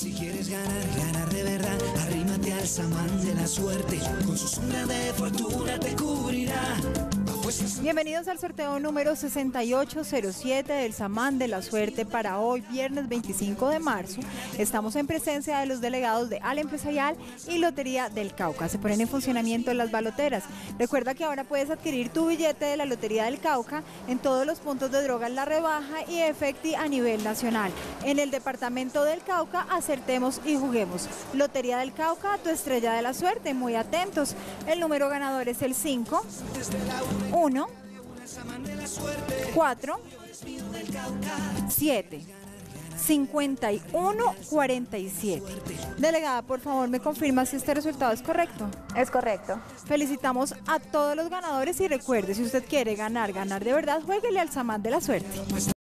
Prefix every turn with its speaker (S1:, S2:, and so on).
S1: Si quieres ganar, ganar de verdad, arrímate al samán de la suerte. Con su sombra de fortuna te
S2: Bienvenidos al sorteo número 6807 del Samán de la Suerte para hoy, viernes 25 de marzo. Estamos en presencia de los delegados de Al Empresarial y Lotería del Cauca. Se ponen en funcionamiento las baloteras. Recuerda que ahora puedes adquirir tu billete de la Lotería del Cauca en todos los puntos de drogas La Rebaja y Efecti a nivel nacional. En el departamento del Cauca, acertemos y juguemos. Lotería del Cauca, tu estrella de la suerte. Muy atentos. El número ganador es el 5, 1, 4, 7. 51 47. Delegada, por favor, me confirma si este resultado es correcto.
S3: Es correcto.
S2: Felicitamos a todos los ganadores y recuerde, si usted quiere ganar, ganar de verdad, jueguele al Samán de la Suerte.